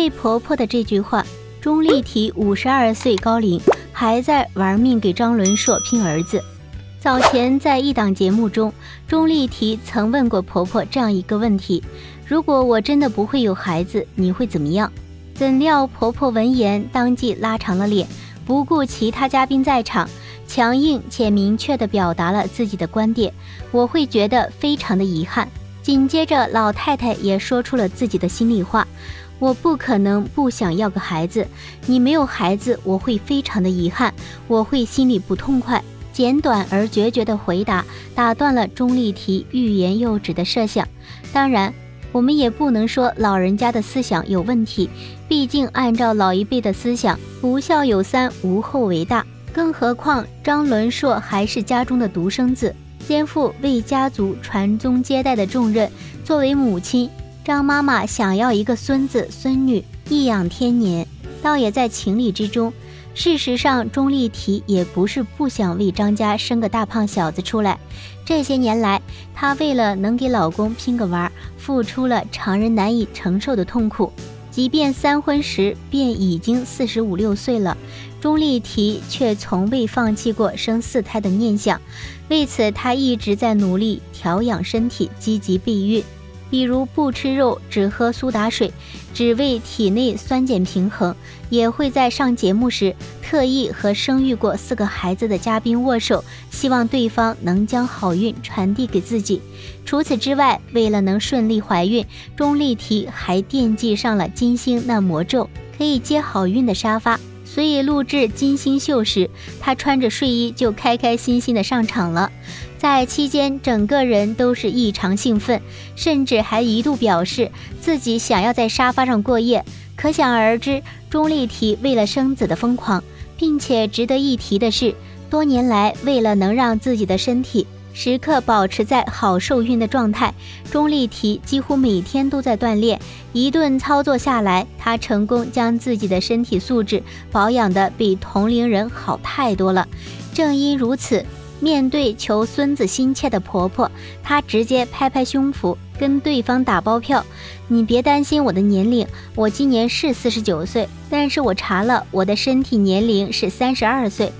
为婆婆的这句话，钟丽缇五十二岁高龄还在玩命给张伦硕拼儿子。早前在一档节目中，钟丽缇曾问过婆婆这样一个问题：“如果我真的不会有孩子，你会怎么样？”怎料婆婆闻言当即拉长了脸，不顾其他嘉宾在场，强硬且明确地表达了自己的观点：“我会觉得非常的遗憾。”紧接着，老太太也说出了自己的心里话：“我不可能不想要个孩子，你没有孩子，我会非常的遗憾，我会心里不痛快。”简短而决绝的回答打断了钟丽缇欲言又止的设想。当然，我们也不能说老人家的思想有问题，毕竟按照老一辈的思想，不孝有三，无后为大。更何况张伦硕还是家中的独生子，肩负为家族传宗接代的重任。作为母亲，张妈妈想要一个孙子孙女，颐养天年，倒也在情理之中。事实上，钟丽缇也不是不想为张家生个大胖小子出来。这些年来，她为了能给老公拼个娃，付出了常人难以承受的痛苦。即便三婚时便已经四十五六岁了，钟丽缇却从未放弃过生四胎的念想。为此，她一直在努力调养身体，积极备孕。比如不吃肉，只喝苏打水，只为体内酸碱平衡；也会在上节目时特意和生育过四个孩子的嘉宾握手，希望对方能将好运传递给自己。除此之外，为了能顺利怀孕，钟丽缇还惦记上了金星那魔咒，可以接好运的沙发。所以录制金星秀时，她穿着睡衣就开开心心的上场了。在期间，整个人都是异常兴奋，甚至还一度表示自己想要在沙发上过夜。可想而知，钟丽缇为了生子的疯狂，并且值得一提的是，多年来为了能让自己的身体时刻保持在好受孕的状态，钟丽缇几乎每天都在锻炼。一顿操作下来，她成功将自己的身体素质保养得比同龄人好太多了。正因如此。面对求孙子心切的婆婆，她直接拍拍胸脯，跟对方打包票：“你别担心我的年龄，我今年是四十九岁，但是我查了，我的身体年龄是三十二岁。”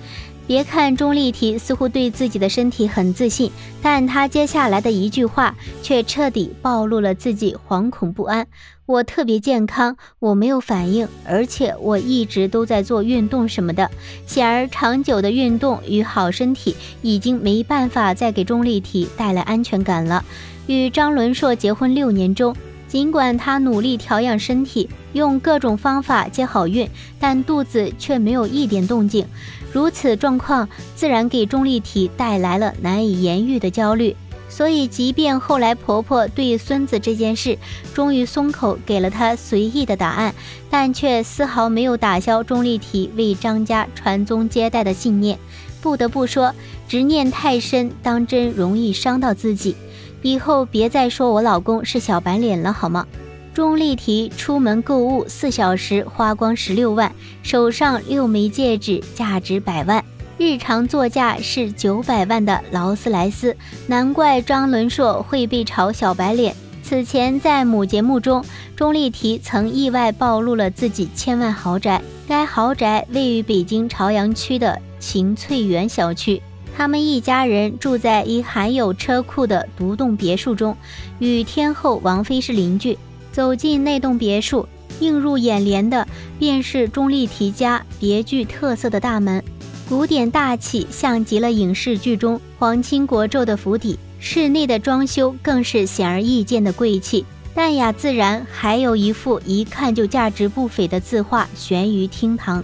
别看钟丽缇似乎对自己的身体很自信，但她接下来的一句话却彻底暴露了自己惶恐不安。我特别健康，我没有反应，而且我一直都在做运动什么的。显而长久的运动与好身体已经没办法再给钟丽缇带来安全感了。与张伦硕结婚六年中，尽管她努力调养身体，用各种方法接好运，但肚子却没有一点动静。如此状况自然给钟丽缇带来了难以言喻的焦虑，所以即便后来婆婆对孙子这件事终于松口，给了她随意的答案，但却丝毫没有打消钟丽缇为张家传宗接代的信念。不得不说，执念太深，当真容易伤到自己。以后别再说我老公是小白脸了，好吗？钟丽缇出门购物四小时花光十六万，手上六枚戒指价值百万，日常座驾是九百万的劳斯莱斯，难怪张伦硕会被嘲小白脸。此前在某节目中，钟丽缇曾意外暴露了自己千万豪宅，该豪宅位于北京朝阳区的晴翠园小区，他们一家人住在一含有车库的独栋别墅中，与天后王菲是邻居。走进那栋别墅，映入眼帘的便是钟丽缇家别具特色的大门，古典大气，像极了影视剧中皇亲国胄的府邸。室内的装修更是显而易见的贵气，淡雅自然，还有一幅一看就价值不菲的字画悬于厅堂。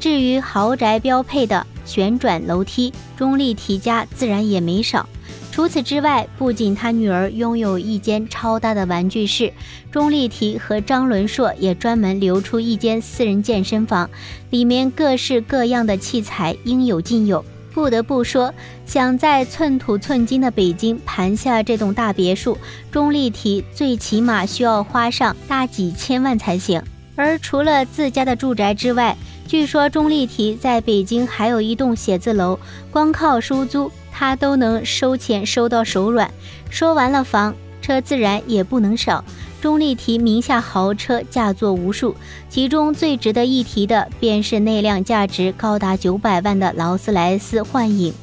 至于豪宅标配的旋转楼梯，钟丽缇家自然也没少。除此之外，不仅他女儿拥有一间超大的玩具室，钟丽缇和张伦硕也专门留出一间私人健身房，里面各式各样的器材应有尽有。不得不说，想在寸土寸金的北京盘下这栋大别墅，钟丽缇最起码需要花上大几千万才行。而除了自家的住宅之外，据说钟丽缇在北京还有一栋写字楼，光靠收租。他都能收钱收到手软，说完了房车自然也不能少。钟丽缇名下豪车驾作无数，其中最值得一提的便是那辆价值高达九百万的劳斯莱斯幻影。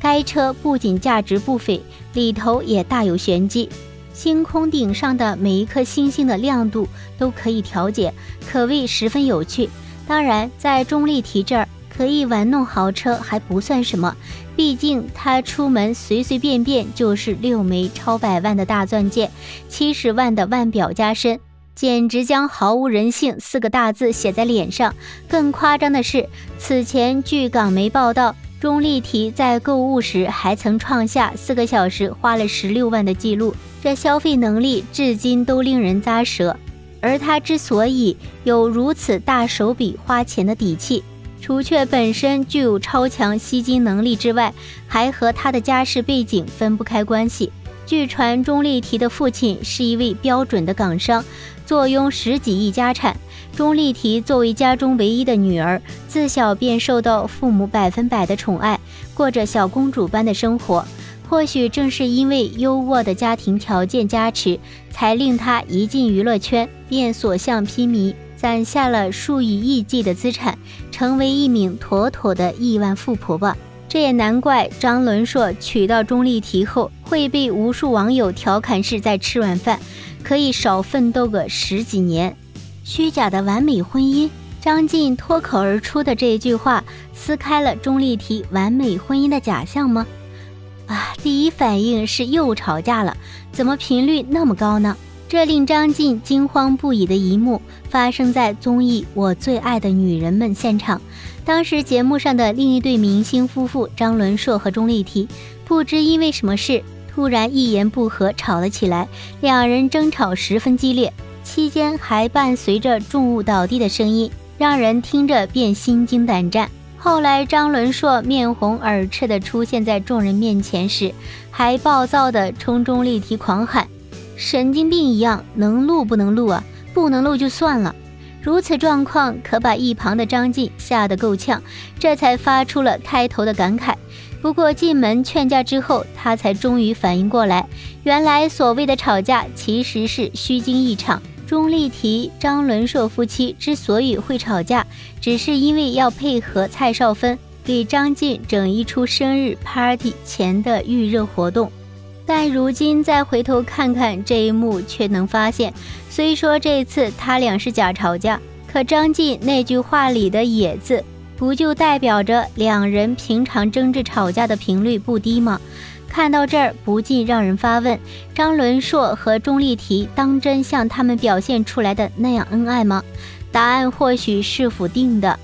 该车不仅价值不菲，里头也大有玄机。星空顶上的每一颗星星的亮度都可以调节，可谓十分有趣。当然，在钟丽缇这儿。可以玩弄豪车还不算什么，毕竟他出门随随便便就是六枚超百万的大钻戒，七十万的腕表加身，简直将“毫无人性”四个大字写在脸上。更夸张的是，此前据港媒报道，钟丽缇在购物时还曾创下四个小时花了十六万的记录，这消费能力至今都令人咂舌。而他之所以有如此大手笔花钱的底气，除却本身具有超强吸金能力之外，还和他的家世背景分不开关系。据传，钟丽缇的父亲是一位标准的港商，坐拥十几亿家产。钟丽缇作为家中唯一的女儿，自小便受到父母百分百的宠爱，过着小公主般的生活。或许正是因为优渥的家庭条件加持，才令她一进娱乐圈便所向披靡。攒下了数以亿计的资产，成为一名妥妥的亿万富婆吧。这也难怪张伦硕娶到钟丽缇后，会被无数网友调侃是在吃软饭，可以少奋斗个十几年。虚假的完美婚姻，张晋脱口而出的这一句话，撕开了钟丽缇完美婚姻的假象吗？啊，第一反应是又吵架了，怎么频率那么高呢？这令张晋惊慌不已的一幕发生在综艺《我最爱的女人们》现场。当时节目上的另一对明星夫妇张伦硕和钟丽缇，不知因为什么事突然一言不合吵了起来，两人争吵十分激烈，期间还伴随着重物倒地的声音，让人听着便心惊胆战。后来张伦硕面红耳赤地出现在众人面前时，还暴躁地冲钟丽缇狂喊。神经病一样，能录不能录啊？不能录就算了。如此状况可把一旁的张晋吓得够呛，这才发出了开头的感慨。不过进门劝架之后，他才终于反应过来，原来所谓的吵架其实是虚惊一场。钟丽缇、张伦硕夫妻之所以会吵架，只是因为要配合蔡少芬给张晋整一出生日 party 前的预热活动。但如今再回头看看这一幕，却能发现，虽说这次他俩是假吵架，可张晋那句话里的“野”字，不就代表着两人平常争执吵架的频率不低吗？看到这儿，不禁让人发问：张伦硕和钟丽缇当真像他们表现出来的那样恩爱吗？答案或许是否定的。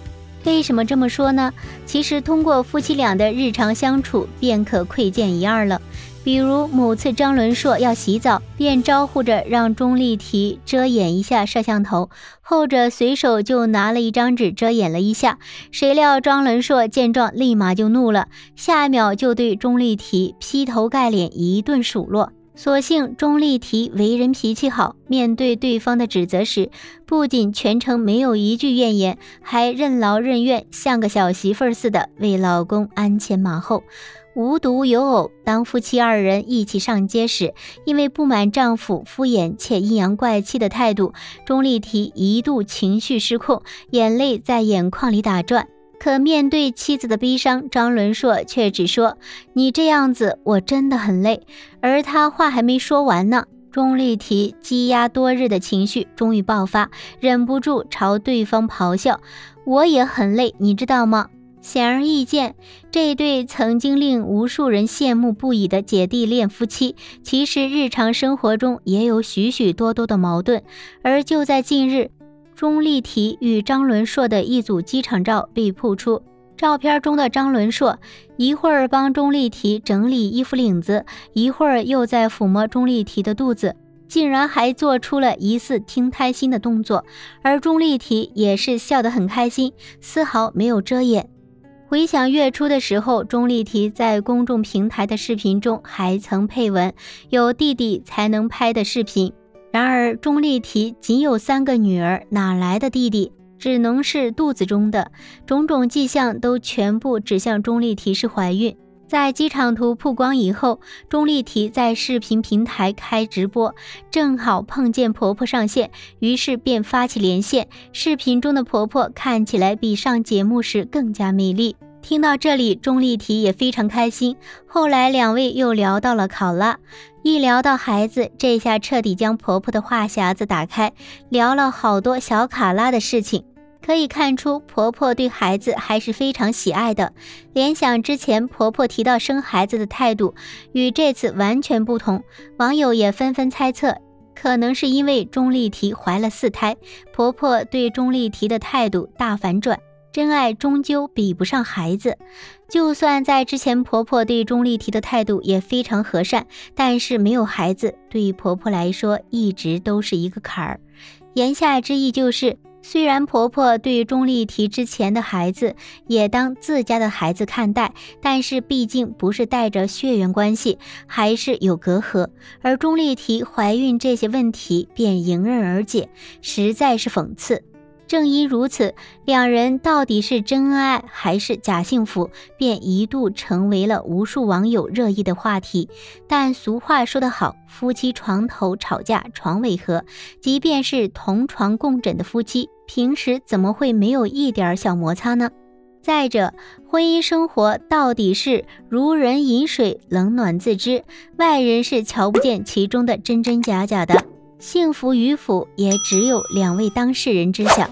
为什么这么说呢？其实通过夫妻俩的日常相处，便可窥见一二了。比如某次张伦硕要洗澡，便招呼着让钟丽缇遮掩一下摄像头，后者随手就拿了一张纸遮掩了一下。谁料张伦硕见状立马就怒了，下一秒就对钟丽缇劈头盖脸一顿数落。所幸钟丽缇为人脾气好，面对对方的指责时，不仅全程没有一句怨言，还任劳任怨，像个小媳妇儿似的为老公鞍前马后。无独有偶，当夫妻二人一起上街时，因为不满丈夫敷衍且阴阳怪气的态度，钟丽缇一度情绪失控，眼泪在眼眶里打转。可面对妻子的悲伤，张伦硕却只说：“你这样子，我真的很累。”而他话还没说完呢，钟丽缇积压多日的情绪终于爆发，忍不住朝对方咆哮：“我也很累，你知道吗？”显而易见，这对曾经令无数人羡慕不已的姐弟恋夫妻，其实日常生活中也有许许多多的矛盾。而就在近日，钟丽缇与张伦硕的一组机场照被曝出，照片中的张伦硕一会儿帮钟丽缇整理衣服领子，一会儿又在抚摸钟丽缇的肚子，竟然还做出了疑似听胎心的动作，而钟丽缇也是笑得很开心，丝毫没有遮掩。回想月初的时候，钟丽缇在公众平台的视频中还曾配文：“有弟弟才能拍的视频。”然而，钟丽缇仅有三个女儿，哪来的弟弟？只能是肚子中的。种种迹象都全部指向钟丽缇是怀孕。在机场图曝光以后，钟丽缇在视频平台开直播，正好碰见婆婆上线，于是便发起连线。视频中的婆婆看起来比上节目时更加美丽。听到这里，钟丽缇也非常开心。后来两位又聊到了考拉，一聊到孩子，这下彻底将婆婆的话匣子打开，聊了好多小卡拉的事情。可以看出，婆婆对孩子还是非常喜爱的。联想之前婆婆提到生孩子的态度与这次完全不同，网友也纷纷猜测，可能是因为钟丽缇怀了四胎，婆婆对钟丽缇的态度大反转。真爱终究比不上孩子，就算在之前婆婆对钟丽缇的态度也非常和善，但是没有孩子，对于婆婆来说一直都是一个坎儿。言下之意就是。虽然婆婆对钟丽缇之前的孩子也当自家的孩子看待，但是毕竟不是带着血缘关系，还是有隔阂。而钟丽缇怀孕这些问题便迎刃而解，实在是讽刺。正因如此，两人到底是真爱还是假幸福，便一度成为了无数网友热议的话题。但俗话说得好，夫妻床头吵架床尾和，即便是同床共枕的夫妻，平时怎么会没有一点小摩擦呢？再者，婚姻生活到底是如人饮水，冷暖自知，外人是瞧不见其中的真真假假的。幸福与否，也只有两位当事人知晓。